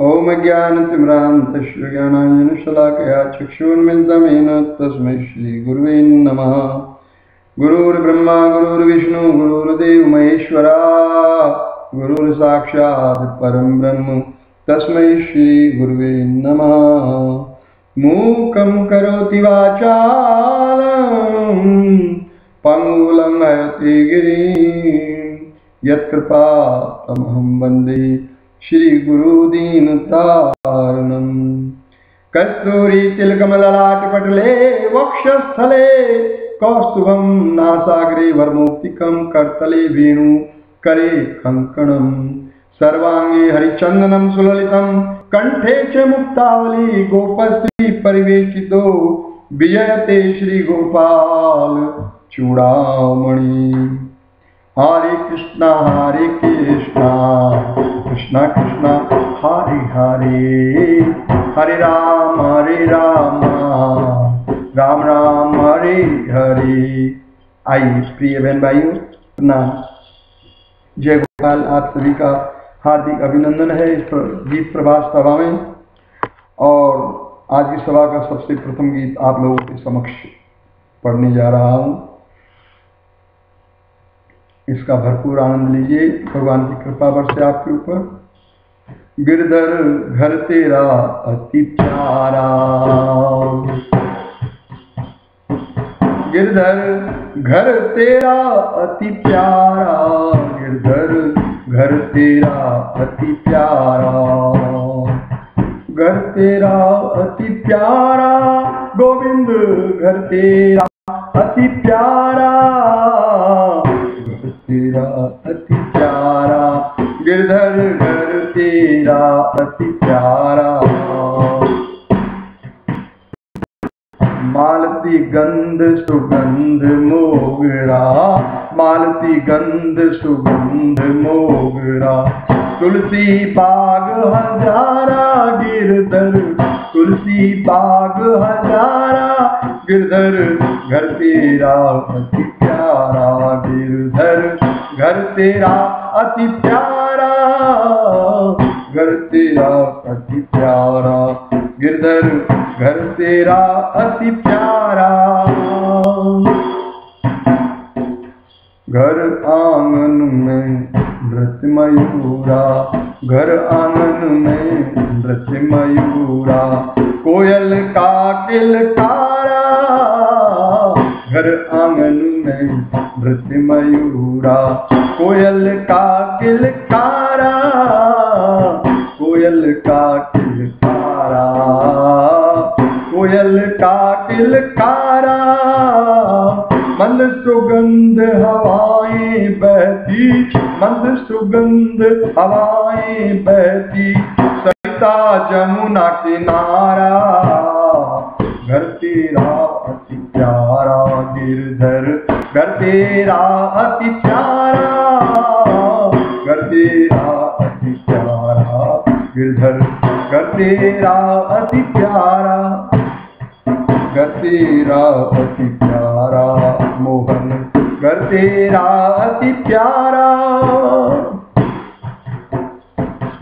ॐ ज्ञानतिम्रान्तस्य ज्ञानाञ्जनशलाकया चक्षुन्मिलितमेन तस्मै श्रीगुरुवे नमः। गुरुर्ब्रह्मा, गुरुर्विष्णु, गुरुर्देव महेश्वरा, गुरुर्साक्षात् परं ब्रह्म, तस्मै श्रीगुरुवे नमः। मूकं करोति वाचालं पङ्गुलङ्घयति गिरिं। यत्कृपा तमहं वंदे श्रीगुरुदीनतारणम् कस्तूरीतिलकमललाटपटले वक्षस्थले कौस्तुभं नासाग्रे वर्मोक्तिकं करतले वेणु, करे कङ्कणम् सर्वाङ्गे हरिचन्दनं सुललितं कण्ठे च मुक्तावली, गोपस्त्री परिवेशितो, विजयते श्रीगोपाल चूडामणि। हरे कृष्णा हरे कृष्णा कृष्णा कृष्णा, हरे हरे। हरे राम हरे राम। राम राम, हरे हरे। आइए प्रिय बहन भाइयों प्रणाम जय गोपाल, आप सभी का हार्दिक अभिनंदन है इस गीत प्रभास सभा में। और आज की सभा का सबसे प्रथम गीत आप लोगों के समक्ष पढ़ने जा रहा हूँ। इसका भरपूर आनंद लीजिए, भगवान की कृपा बरसे आपके ऊपर। गिरधर घर तेरा अति प्यारा। गिरधर घर तेरा अति प्यारा। गिरधर घर तेरा अति प्यारा। घर तेरा अति प्यारा। गोविंद घर तेरा अति प्यारा। घर तेरा अति प्यारा। गिरधर तेरा अति प्यारा मालती गंध सुगंध मोगरा। मालती गंध सुगंध मोगरा। तुलसी बाग हजारा गिरधर। तुलसी बाग हजारा गिरधर। घर तेरा अति प्यारा गिरधर। घर तेरा अति प्यारा। घर तेरा अति प्यारा, गिरधर घर तेरा अति प्यारा। घर आँगन में नृत्य मयूरा, घर आँगन में नृत्य मयूरा, कोयल का किलकारा घर आँगन में नृत्य मयूरा, कोयल का किलकारा कोयल का किलकारा कोयल का किलकारा मंद सुगंध हवाएँ बहती, मंद सुगंध हवाएँ बहती सरिता जमुना किनारा। घर तेरा अति प्यारा गिरधर घर तेरा अति प्यारा। घर तेरा गिरधर घर तेरा अति प्यारा। घर तेरा अति प्यारा, मोहन घर तेरा अति प्यारा।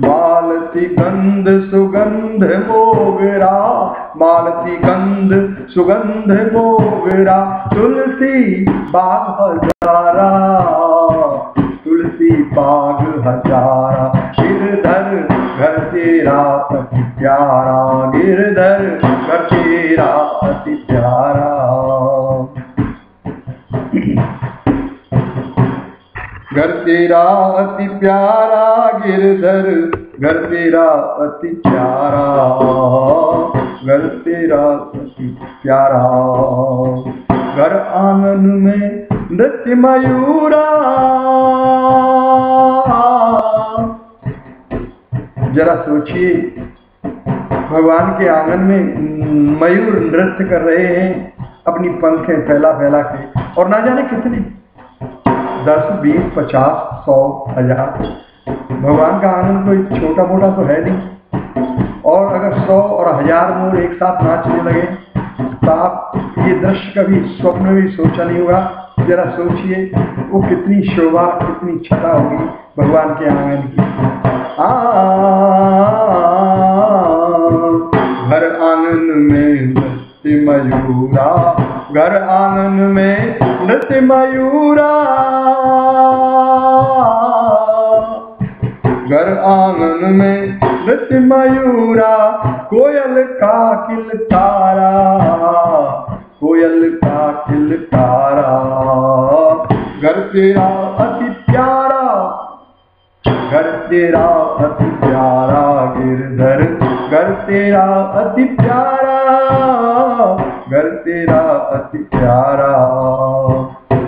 मालती गंध सुगंध मोगरा, मालती गंध सुगंध मोगरा, तुलसी बाग हजारा तुलसी बाग हजारा। गिरधर घर तेरा पति प्यारा। गिरधर घर तेरा अति प्यारा। घर तेरा अति प्यारा, गिरधर घर तेरा अति प्यारा। घर तेरा अति प्यारा। घर आँगन में मयूरा जरा सोचिए, भगवान के आँगन में मयूर नृत्य कर रहे हैं, अपनी पंखें फैला फैला के। और ना जाने कितनी। दस, बीस, पचास, सौ, हज़ार। भगवान का आनंद कोई छोटा मोटा तो है नहीं। और अगर सौ और हज़ार मोर एक साथ नाचने लगे तो आप ये दृश्य कभी स्वप्न में भी सोचा नहीं होगा। जरा सोचिए, वो कितनी शोभा, कितनी छटा होगी भगवान के आँगन की। घर आँगन में नृत्य मयूरा, घर आँगन में नृत्य मयूरा। घर आँगन में नृत्य मयूरा, कोयल का किल तारा। कोयल का किलकारा। घर तेरा अति प्यारा, घर तेरा अति प्यारा गिरधर। घर तेरा अति प्यारा, घर तेरा अति प्यारा।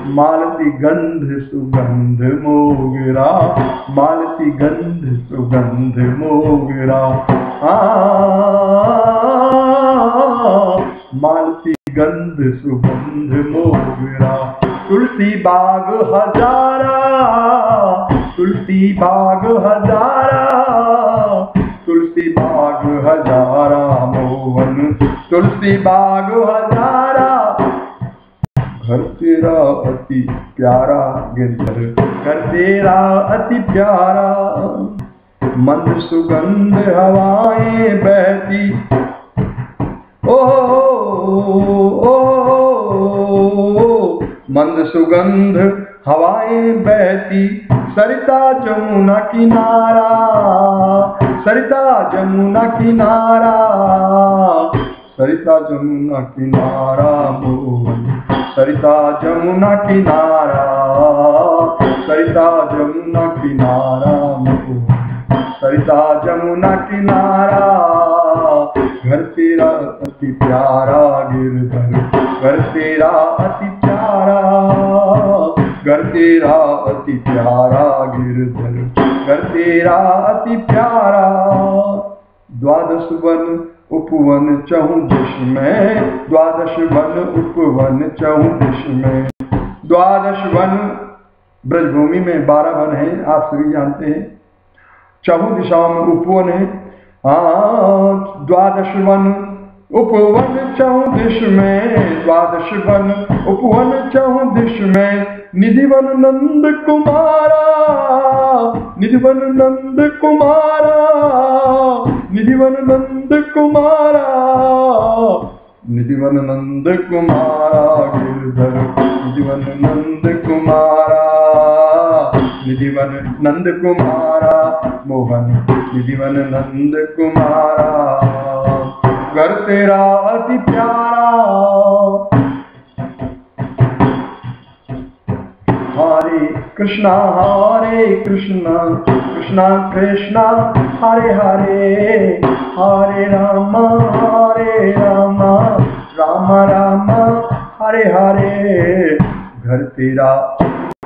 मालती गंध सुगंध मोगरा, मालती गंध सुगंध मोगरा। आ, मालती गंध सुगंध मोगरा। तुलसी बाग हजारा, तुलसी बाग हजारा। तुलसी बाग हजारा मोहन, तुलसी बाग हजारा। घर तेरा अति प्यारा गिरधर घर तेरा अति प्यारा। मंद सुगंध हवाएँ बहती। ओ, ओ मंद सुगंध हवाएँ बहती। सरिता जमुना किनारा सरिता जमुना किनारा। सरिता जमुना किनारा बोल सरिता जमुना किनारा सरिता जमुना किनारा मोहन। सरिता जमुना किनारा घर तेरा अति प्यारा गिरधर घर तेरा अति प्यारा। घर तेरा अति प्यारा गिरधर घर तेरा अति प्यारा। द्वादश वन उपवन चौदिश में, द्वादश वन उपवन चौदिश में। द्वादश वन ब्रजभूमि में बारह वन है, आप सभी जानते हैं। चहु दिशाओं में उपवन है। हाँ द्वादश वन उपवन चौदिश में द्वादश वन उपवन चौदिश में निधिवन नंद कुमारा, निधिवन नंद कुमारा, निधिवन नंद कुमारा, निधिवन नंद कुमारा, गिरधर, निधिवन नंद कुमारा, निधिवन नंद कुमारा, मोहन, निधिवन नंद कुमारा। घर तेरा अति प्यारा। हरे कृष्णा हरे कृष्णा कृष्णा कृष्णा, हरे हरे हरे राम हरे राम राम राम, हरे हरे। घर तेरा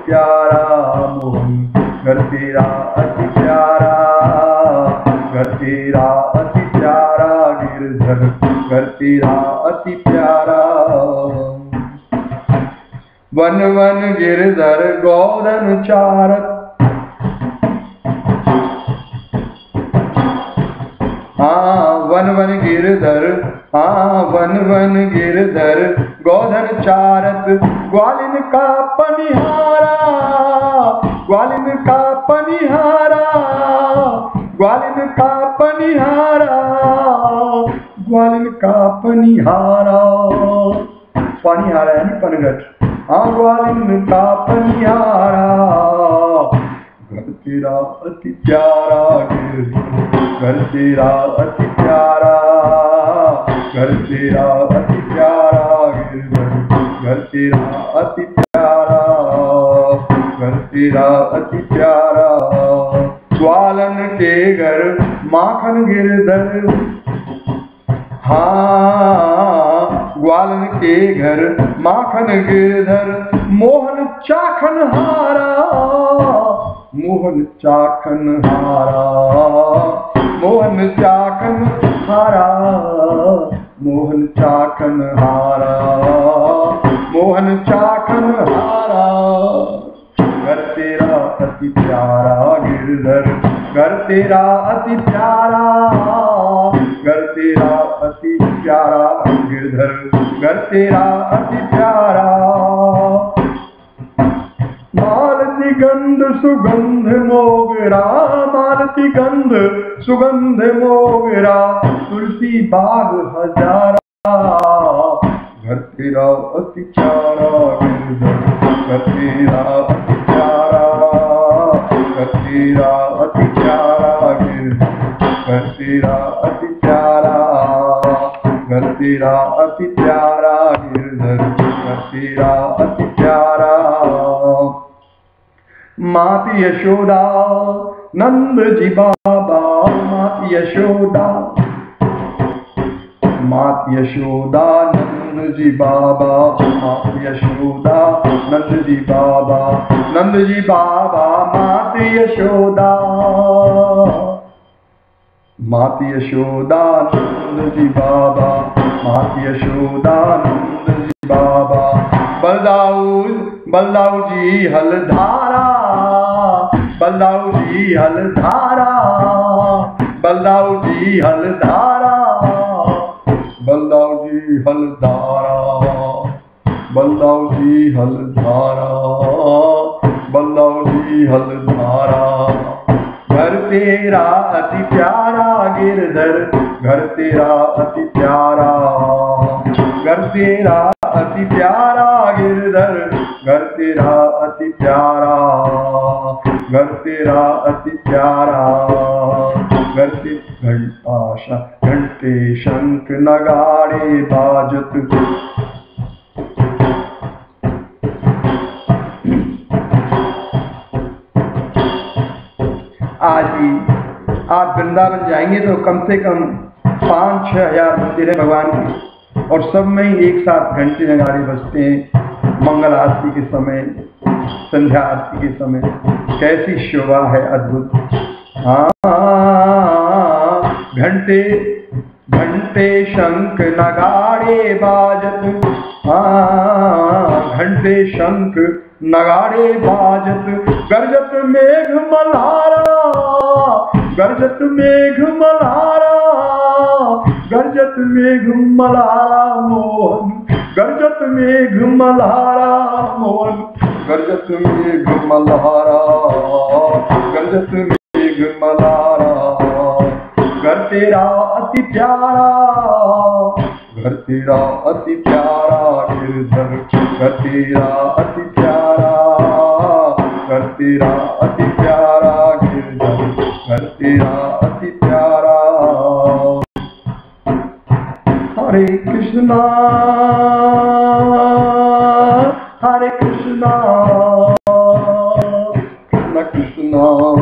प्यारा मोहन, घर तेरा अति प्यारा। घर तेरा अति घर तेरा अति प्यारा वन वन गिरधर गौरन चारक हाँ वन वन गिरधर हाँ वन वन गिरधर गौधन चारत ग्वालिन का पनिहारा, ग्वालिन का पनिहारा, ग्वालिन का पनिहारा। ग्वालिन का पनिहारा। पनिहारा यानी पनघट हाँ ग्वालिन का पनिहारा। घर तेरा अति प्यारा, घर तेरा अति प्यारा। घर तेरा अति प्यारा, घर तेरा अति प्यारा। घर तेरा अति प्यारा। ग्वालन के घर माखन गिरधर ग्वालन के घर, माखन गिरधर मोहन चाखन हारा, मोहन चाखन हारा, मोहन चाखन हारा, मोहन चाखन हारा, मोहन चाखन हारा। घर तेरा अति प्यारा गिरधर, घर तेरा अति प्यारा, घर तेरा प्यारा गिरधर, घर तेरा अति प्यारा। मालती गंध, सुगंध मोगरा। मालती गंध, सुगंध मोगरा। तुलसी बाग हजारा। घर तेरा अति प्यारा गिरधर, घर तेरा अति प्यारा। घर तेरा अति प्यारा गिरधर, घर तेरा अति तेरा अति प्यारा गिरधर तेरा अति प्यारा। मात यशोदा नंद जी बाबा, मात यशोदा। मात यशोदा नंद जी बाबा, मात यशोदा नंद जी बाबा नंद जी बाबा, मात यशोदा। मात यशोदा नंद जी बाबा। मात यशोदा नंद जी बाबा बलदाऊ बलदाऊ जी हलधारा। बलदाऊ जी हलधारा। बलदाऊ जी हलधारा। बलदाऊ जी हलधारा। बलदाऊ जी हलधारा। बलदाऊ जी हलधारा। घर तेरा अति प्यारा गिरधर, घर तेरा अति प्यारा। घर तेरा अति प्यारा गिरधर, घर तेरा अति प्यारा। घर तेरा अति प्यारा। घर ते घंटा घंटे शंख नगाड़े बाजत। आज भी आप वृंदावन जाएँगे तो कम से कम पाँच छः हज़ार मंदिर है भगवान के। और सब में ही एक साथ घंटे नगाड़े बजते हैं, मंगल आरती के समय, संध्या आरती के समय। कैसी शोभा है अद्भुत। हाँ घंटे घंटे शंख नगाड़े बाजत। हाँ घंटे शंख नगाड़े बाजत गरजत मेघ मल्हारा, गरजत मेघ मल्हारा, गरजत मेघ मल्हारा मोहन, गरजत मेघ मल्हारा मोहन, गरजत मेघ मल्हारा, गरजत मेघ मल्हारा। घर तेरा अति प्यारा, घर तेरा अति प्यारा गिरधर घर तेरा अति प्यारा, घर तेरा अति प्यारा गिरधर घर तेरा अति प्यारा। हरे कृष्णा हरे कृष्णा, कृष्ण कृष्णा।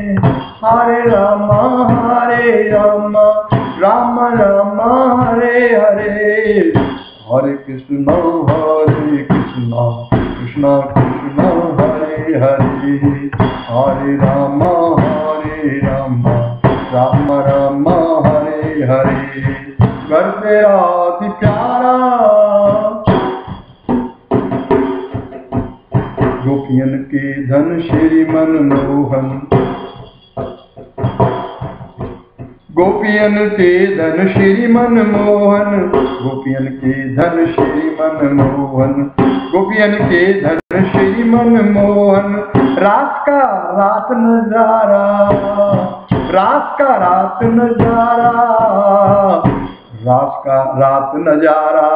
कृष्णा हरे कृष्णा कृष्णा कृष्णा हरे हरे। हरे राम हरे राम राम राम, हरे हरे। घर तेरा अति प्यारा। गोपियन के धन श्री मनमोहन गोपियन के धन श्री मन मोहन। गोपियन के धन श्री मन मोहन। गोपियन के धन श्री मन मोहन। रात का रात नज़ारा रात का रात नज़ारा रात का रात नज़ारा।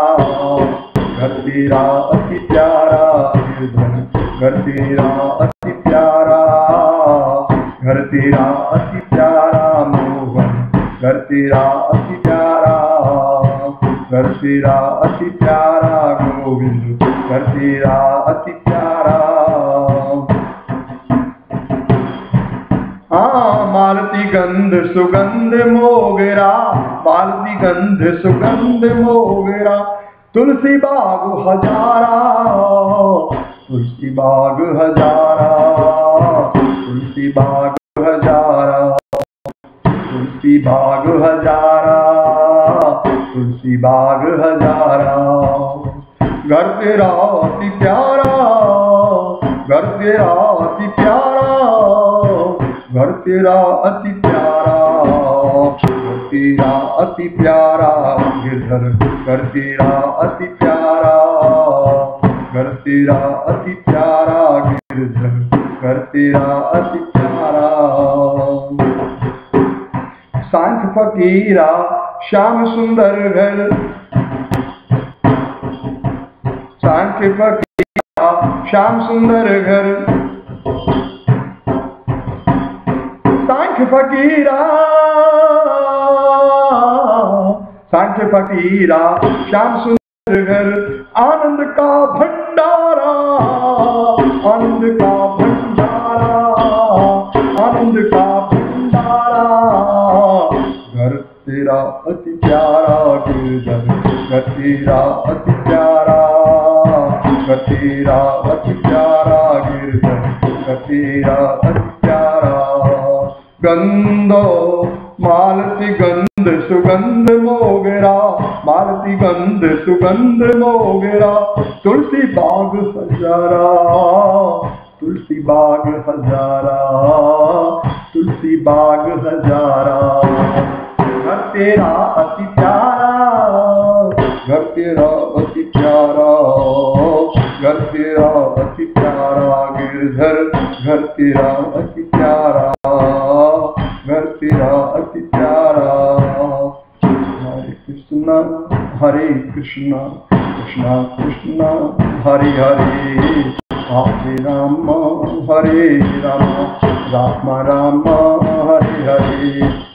घर तेरा अति प्यारा घर तेरा अति प्यारा। घर तेरा अति तेरा अति प्यारा घर तेरा अति प्यारा गोविंद घर तेरा अति प्यारा हाँ मालती गंध सुगंध मोगरा मालती गंध सुगंध मोगरा, तुलसी बाग हजारा, तुलसी बाग हजारा, तुलसी बाग तुलसी बाग हजारा, तुलसी बाग हजारा। घर तेरा अति प्यारा, घर तेरा अति प्यारा, घर तेरा अति प्यारा। घर तेरा अति प्यारा, गिरधर घर तेरा अति प्यारा। घर तेरा अति प्यारा, गिरधर घर तेरा अति सांख फकीरा श्याम सुंदर घर। सांख फकीरा श्याम सुंदर घर। सांख फकीरा सांख फकीरा श्याम सुंदर घर। आनंद का भंडारा, आनंद का भंडारा, आनंद तेरा अति प्यारा घर तेरा अति प्यारा। तेरा अति प्यारा घर तेरा अति प्यारा। गंधो, मालती गंध सुगंध मोगरा, मालती गंध सुगंध मोगरा। तुलसी बाग हजारा तुलसी बाग हजारा तुलसी बाग हजारा घर तेरा अति प्यारा घर तेरा अति प्यारा घर तेरा अति प्यारा गिरधर घर तेरा अति प्यारा घर तेरा अति प्यारा हरे कृष्णा हरे कृष्णा कृष्णा कृष्णा, हरे हरे। हरे राम हरे राम राम राम, हरे हरे।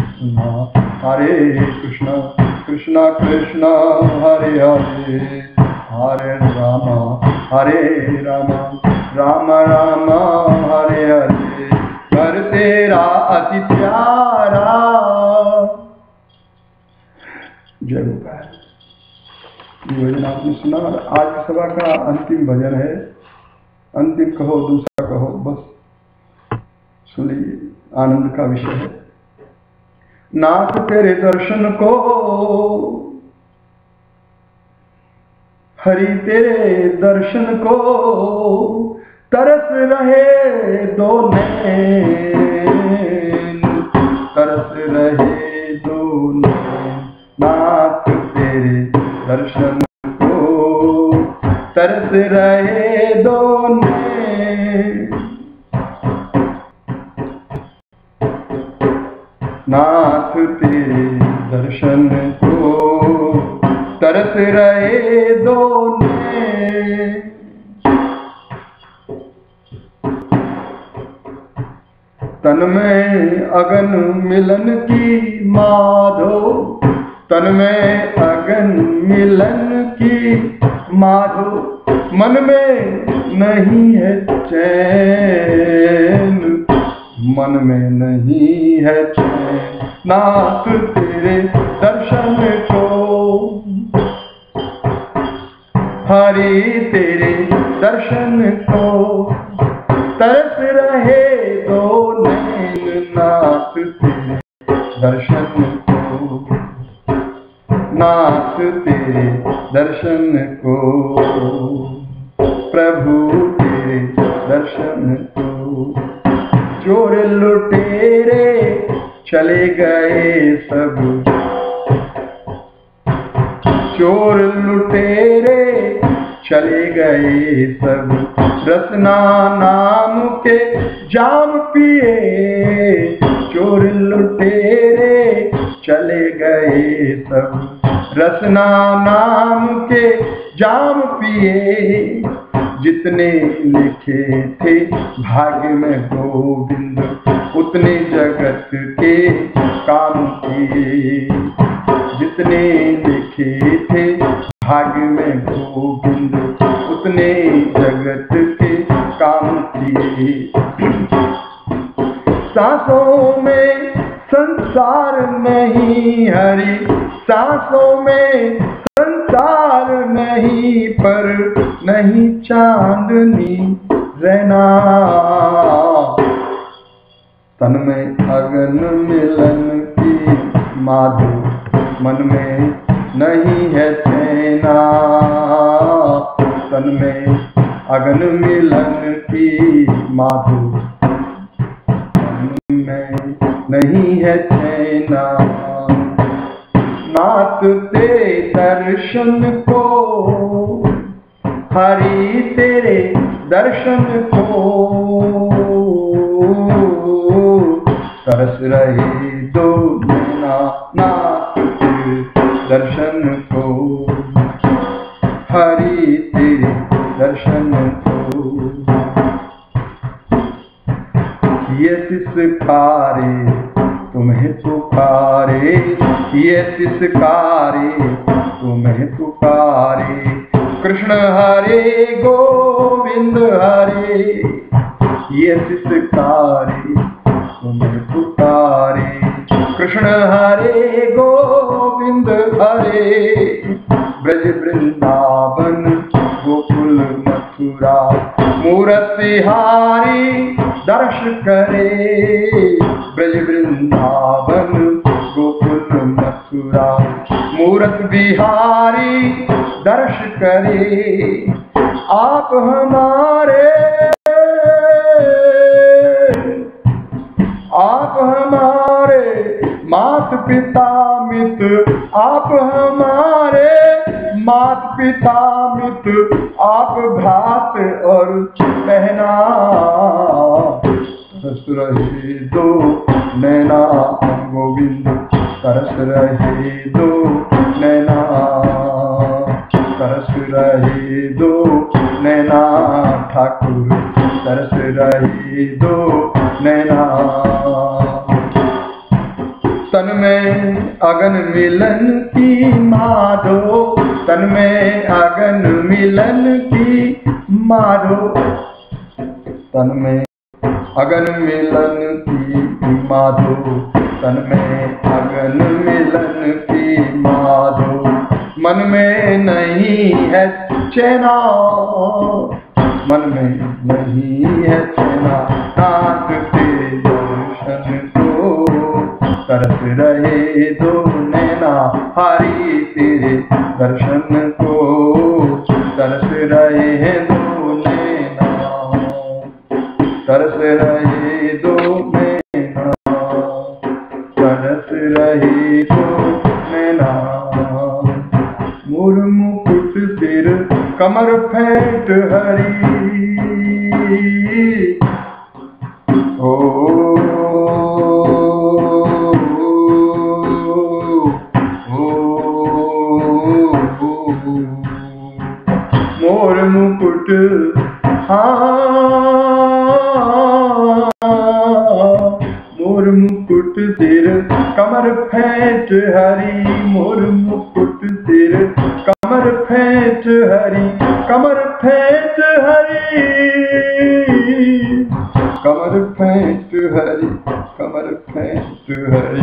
कृष्ण हरे कृष्ण कृष्ण कृष्ण, हरे हरे। हरे राम हरे राम राम राम, हरे हरे। कर तेरा अति प्यारा। जय गोपाल। ये भजन आपने सुना आज की सभा का अंतिम भजन है। अंतिम कहो, दूसरा कहो, बस। सुनिए, आनंद का विषय है। नाथ तेरे दर्शन को। हरि तेरे दर्शन को। तरस रहे दो तरस रहे दो नाथ तेरे दर्शन को। तरस रहे दो नाथ तेरे दर्शन को तरस रहे दोने तन में अगन मिलन की माधो, तन में अगन मिलन की माधो। मन में नहीं है चैन, मन में नहीं है चैन। नाथ तेरे दर्शन को हरि तेरे दर्शन को तरस रहे दो नैन नाथ तेरे दर्शन को। नाथ तेरे दर्शन को। प्रभु तेरे दर्शन को। चोर लुटेरे चले गए सब। चोर लुटेरे चले गए सब। रसना नाम के जाम पिए। चोर लुटेरे चले गए सब। रसना नाम के जाम पिए। जितने लिखे थे भाग्य में गोविंद, उतने जगत के काम किए। जितने लिखे थे भाग्य में गोविंद, उतने जगत के काम किए। सांसों में संसार नहीं, हरी, सांसों में संसार नहीं पर, नहीं चांदनी रहना। तन में अगन मिलन की माधु, मन में नहीं है सेना। तन में अगन मिलन की माधु, मन में नहीं है चैना नाथ ते दर्शन को। हरि तेरे दर्शन को। तरस रहे दो नाथ तेरे दर्शन को। हरि तेरे दर्शन को। ये सिसकारे तुम्हें पुकारे ये सिसकारे तुम्हें पुकारे। कृष्ण हरे, गोविंद हरे। ये सिसकारे तुम्हें पुकारे। कृष्ण हरे, गोविंद हरे। ब्रज वृंदावन, गोकुल मथुरा। मूरत हारी दर्श करे। ब्रज वृंदावन, गोकुल मथुरा मूरत बिहारी, दर्श करे। आप हमारे आप हमारे मात पिता मित्र आप हमारे मात पिता मित्र आप भात और पहना तरस रहे दो, नैना, गोविंद। तरस रहे दो नैना। तरस रहे दो नैना। ठाकुर तरस रहे दो नैना। तन में अगन मिलन की माधो तन में अगन मिलन की माधो तन में अगन मिलन की माधो तन में अगन मिलन की माधो मन में नहीं है चेना, मन में नहीं है चैना। नाथ तेरे दर्शन को तरस रहे दो नैना। हरी तेरे दर्शन को तरस रहे दो नैना। तरस रहे मुर मुकुट सिर कमर फेंट हरी ओ मोर मुकुट हाँ मोर मुकुट सिर कमर फेंट हरी मोर मुकुट फेंट हरी, कमर फेंट हरी। कमर फेंट हरी, कमर फेंट हरी।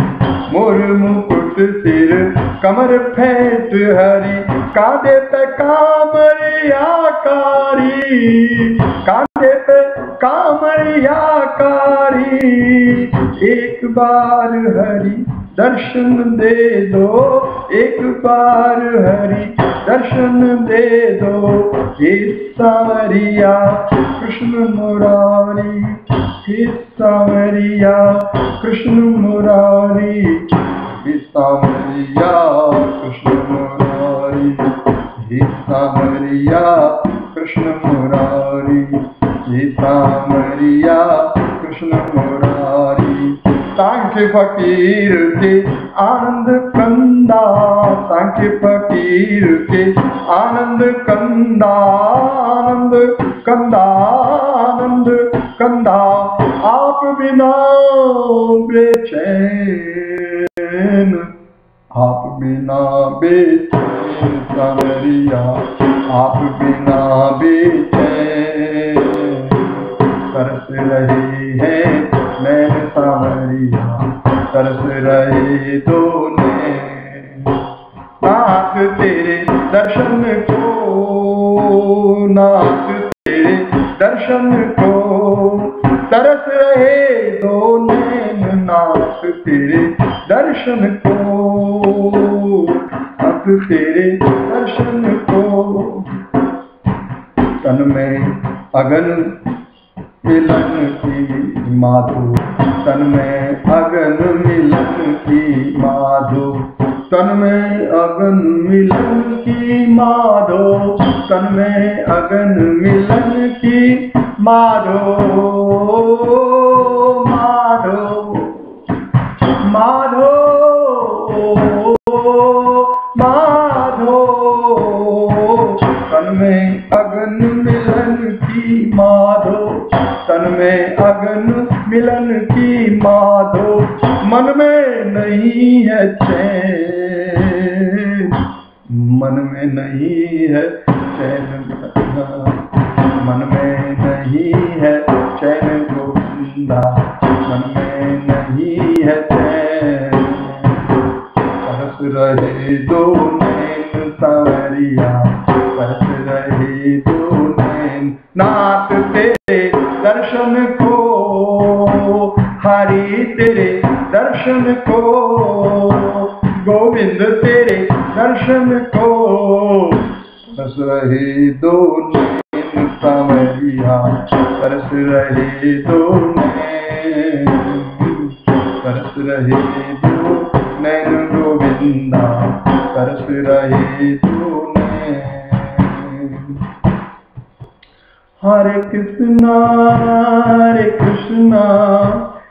मोर मुकुट सिर, कमर फेंट हरी। कांधे पे कामरिया कारी, कांधे पे कामरिया कारी। एक बार हरी दर्शन दे दो। एक बार हरी, दर्शन दे दो। हे सावरिया कृष्ण मुरारी। हे सावरिया कृष्ण मुरारी। हे सावरिया कृष्ण मुरारी। हे सावरिया कृष्ण मुरारी। हे सावरिया कृष्ण मुरारी। सांख्य फकीर के आनंद कंदा सांख्य फकीर के आनंद कंदा आनंद कंदा आनंद कंदा आप बिना बेचैन, आप बिना बेचैन सावरिया आप बिना बेचैन, तरस रहे हैं नैन सावरिया तरस रहे दो नैन नाथ तेरे दर्शन को नाथ तेरे दर्शन को तरस रहे दो नैन नाथ तेरे दर्शन को अब तेरे दर्शन को। तन में अगन मिलन की माधु तन में अगन मिलन की माधु तन में अगन मिलन की माधो तन में अगन मिलन की माधो माधो माधो मन में नहीं है चैन। मन में नहीं है चैन मन में नहीं है चैन गोविंदा मन में नहीं है चैन। तरस रहे दो नैन सांवरिया तरस रहे दो दर्शन को। गोविंद तेरे दर्शन को। तरस रहे दो तरस रहे दो रहे दो नैन गोविंदा। तरस रहे तू हरे कृष्णा हरे कृष्णा।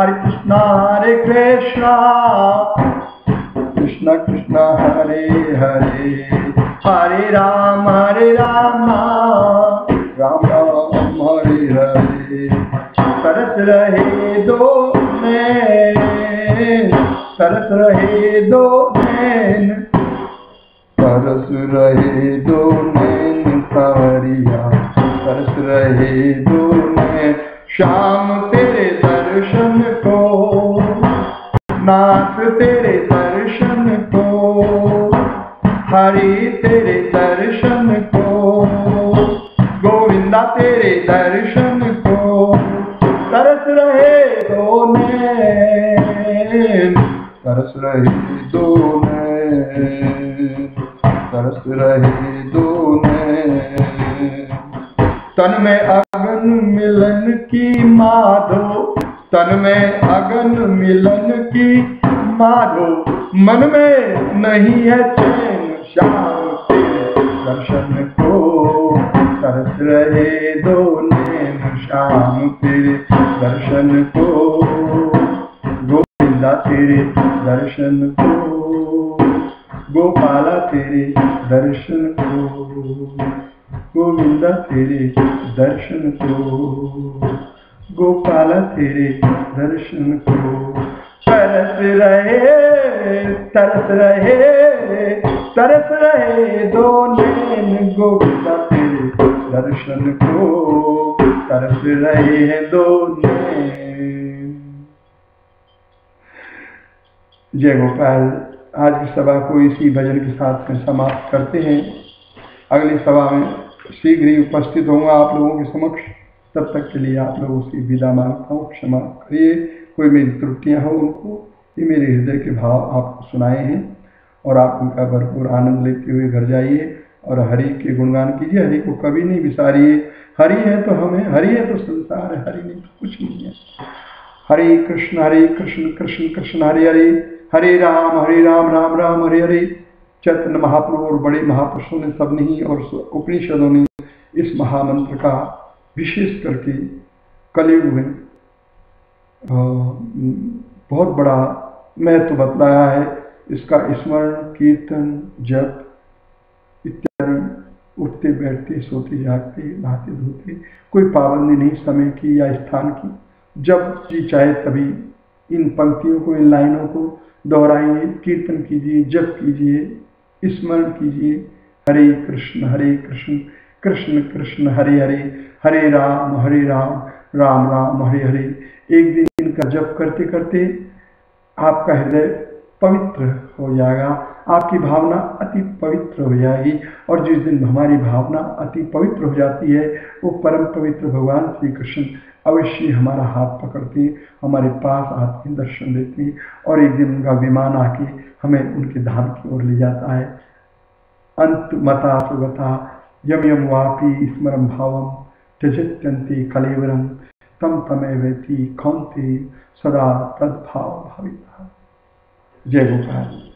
हरे कृष्णा हरे कृष्णा। कृष्णा कृष्णा हरे हरे। हरे राम हरे राम। राम राम हरे हरे। तरस रहे दो नैन। तरस रहे दो नैन। तरस रहे दो नैन सांवरिया। तरस रहे दो नैन। शाम तेरे दर्शन को, नाथ तेरे दर्शन को, हरि तेरे दर्शन को, गोविंदा तेरे दर्शन को, तरस रहे दो नैन तरस रहे दो नैन तरस रहे दो नैन तन में तन में अगन मिलन की माधो मन में नहीं है चैन तेरे दर्शन को तरस रहे दो नैन श्याम तेरे दर्शन को गोविंदा तेरे दर्शन को, गोपाला तेरे दर्शन को, गोविंदा तेरे दर्शन को। गोपाला तेरे दर्शन को तरस रहे तरस रहे तरस रहे दो नैन गोविंदा तेरे दर्शन को तरस रहे दो नैन जय गोपाल, आज की सभा को इसी भजन के साथ में समाप्त करते हैं। अगली सभा में शीघ्र ही उपस्थित होंगे आप लोगों के समक्ष। तब तक के लिए आप लोगों से विदा माँगता हूँ, क्षमा करिए। कोई मेरी त्रुटियाँ हो उनको, ये मेरे हृदय के भाव आपको सुनाए हैं और आप उनका भरपूर आनंद लेते हुए घर जाइए और हरि के गुणगान कीजिए। हरि को कभी नहीं विसारिए हरि है तो हमें, हरि है तो संसार है, हरि नहीं तो कुछ नहीं है। हरे कृष्ण हरे कृष्ण कृष्ण कृष्ण, हरे हरे। हरे राम हरे राम राम राम, हरे हरे। चैतन्य महाप्रभु और बड़े महापुरुषों ने सबने ही और उपनिषदों ने इस महामंत्र का विशेष करके कलयुग में बहुत बड़ा महत्व बतलाया है। इसका स्मरण, कीर्तन, जप इत्यादि उठते, बैठते, सोते, जागते, नहाते, धोते, कोई पाबंदी नहीं, समय की या स्थान की। जब जी चाहे तभी इन पंक्तियों को, इन लाइनों को दोहराइए, कीर्तन कीजिए, जप कीजिए, स्मरण कीजिए, हरे कृष्ण हरे कृष्ण। कृष्ण कृष्ण हरे हरे हरे राम हरे राम राम राम, हरे हरे। एक दिन इनका जप करते करते आपका हृदय पवित्र हो जाएगा, आपकी भावना अति पवित्र हो जाएगी और जिस दिन हमारी भावना अति पवित्र हो जाती है, वो परम पवित्र भगवान श्री कृष्ण अवश्य हमारा हाथ पकड़ते, हमारे पास आते दर्शन देते और एक दिन उनका विमान आके हमें उनके धाम की ओर ले जाता है। अंत मता सुगता यम यम वापी स्मरम भाव त्यजत्यंते कलेवरम तम तमे व्यती कौंते सदा तद्भाव भाविता। जय गोपाल